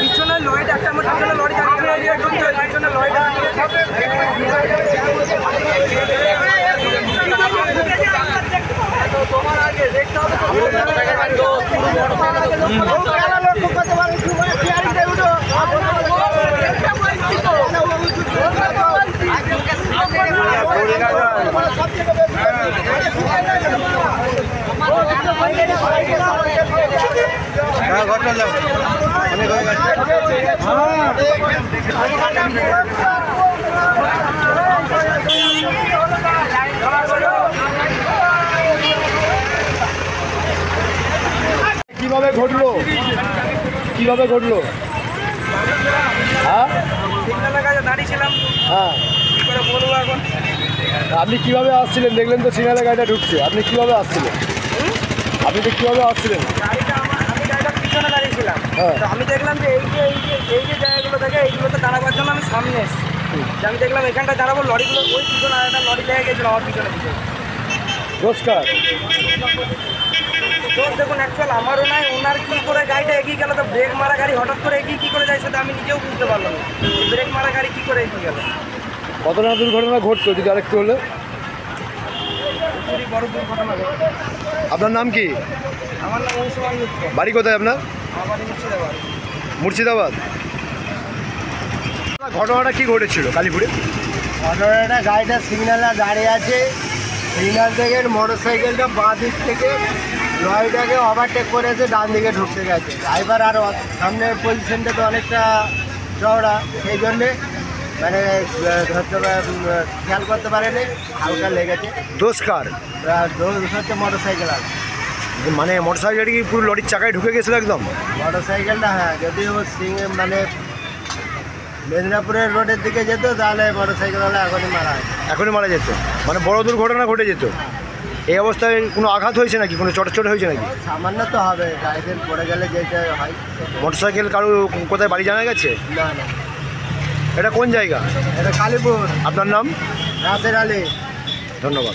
পিছনে লরিটা একটা আমার পিছনে লরি দাঁড়িয়ে পিছনে লরি তোমার আগে দেখতে হবে কীভাবে ঘটলো? কীভাবে ঘটলো? হ্যাঁ? হ্যাঁ। আপনি কীভাবে আসছিলেন? দেখলেন তো সিগনালে গাড়িটা ঢুকছে। আপনি কীভাবে আসছিলেন? আপনি তো কীভাবে আসছিলেন গাড়িটা আমার আমি গাড়িটার পিছনে দাঁড়িয়েছিলাম। হ্যাঁ। তো আমি দেখলাম যে এই যে এই যে এই যে জায়গাগুলো থেকে এইগুলোতে দাঁড়াবার জন্য আমি সামনে এসেছি। আমি দেখলাম এখানটায় দাঁড়াবো লরিগুলো ওই পিছনে আর একটা লরি লেগে গেছিল আমার পিছনে পিছনে নমস্কার তো দেখুন অ্যাকচুয়াল আমারও নাই ওনার কি করে গাড়িটা এগিয়ে গেল? তো ব্রেক মারা গাড়ি হঠাৎ করে এগিয়ে কী করে যায় সেটা আমি নিজেও বুঝতে পারলাম ব্রেক মারা গাড়ি কী করে এগিয়ে গেল? কতটা দুর্ঘটনা ঘটতো যদি আরেকটু হলে? বড় দুর্ঘটনা ঘটে আপনার নাম কি? আমার নাম অংশমান মিত্র বাড়ি কোথায় আপনার? মুর্শিদাবাদ। মুর্শিদাবাদ। ঘটনাটা কি ঘটেছিল কালীপুরে? ঘটনাটা গাড়িটা সিগনালে দাঁড়িয়ে আছে। সিগনাল থেকে মোটর সাইকেলটা বাঁ দিক থেকে লরিটাকে ওভারটেক করেছে ডান দিকে ঢুকতে গেছে। ড্রাইভার আর সামনের পজিশনটা তো অনেকটা চওড়া সেই জন্যে মানে ধরতে খেয়াল করতে পারেনি হালকা লেগেছে। দোষকার আর দোষ হচ্ছে মোটর সাইকেল আর মানে মোটর সাইকেলটা কি পুরো লরির চাকায় ঢুকে গেছিল একদম? মোটর সাইকেলটা হ্যাঁ যদি ও সিং মানে মেদিনীপুরের রোডের দিকে যেত তাহলে মোটর সাইকেল হলে এখনই মারা এখনই মারা যেত? মানে বড় দুর্ঘটনা ঘটে যেত? এই অবস্থায় কোনো আঘাত হয়েছে নাকি? কোনো চটচট হয়েছে নাকি? সামান্য তো হবে গাড়িতে পড়ে গেলে যেটা হয়। মোটর সাইকেল কারও কোথায় বাড়ি জানা গেছে? না না। এটা কোন জায়গা? এটা কালীপুর। আপনার নাম? রাজের আলী। ধন্যবাদ।